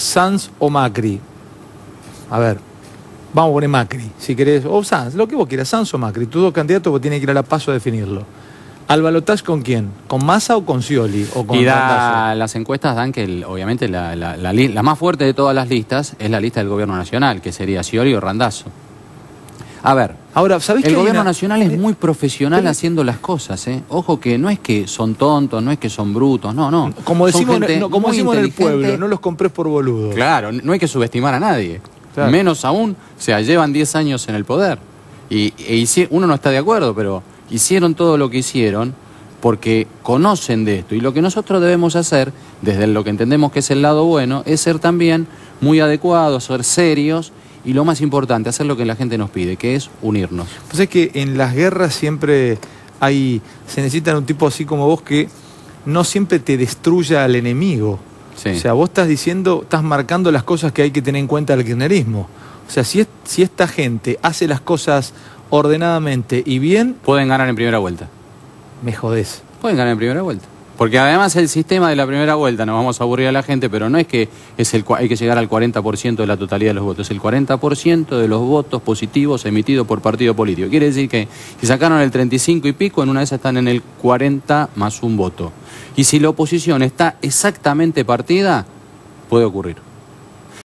Sanz o Macri. A ver, vamos a poner Macri, si querés, o Sanz, lo que vos quieras, Sanz o Macri. Tus dos candidatos vos tenés que ir a la paso a definirlo. ¿Al balotaje con quién? ¿Con Massa o con Scioli? O con Y da- las encuestas dan que el- obviamente la, la- la más fuerte de todas las listas es la lista del gobierno nacional, que sería Scioli o Randazo. A ver, Ahora, ¿sabés el gobierno una- nacional es eh, muy profesional pero- haciendo las cosas, ¿eh? Ojo que no es que son tontos, no es que son brutos, no, no. Como decimos, no, como decimos en el pueblo, no los comprés por boludo. Claro, no hay que subestimar a nadie. Claro. Menos aún, o sea, llevan 10 años en el poder. Y, e hici- uno no está de acuerdo, pero hicieron todo lo que hicieron porque conocen de esto. Y lo que nosotros debemos hacer, desde lo que entendemos que es el lado bueno, es ser también muy adecuados, ser serios y lo más importante, hacer lo que la gente nos pide, que es unirnos. Pues es que en las guerras siempre hay, se necesita un tipo así como vos que no siempre te destruya al enemigo. Sí. O sea, vos estás diciendo, estás marcando las cosas que hay que tener en cuenta del kirchnerismo. O sea, si, es- si esta gente hace las cosas ordenadamente y bien, Pueden ganar en primera vuelta. me jodés. Pueden ganar en primera vuelta. Porque además el sistema de la primera vuelta, no vamos a aburrir a la gente, pero no es que es el, hay que llegar al 40% de la totalidad de los votos, es el 40% de los votos positivos emitidos por partido político. Quiere decir que si sacaron el 35 y pico, en una de esas están en el 40 más un voto. Y si la oposición está exactamente partida, puede ocurrir.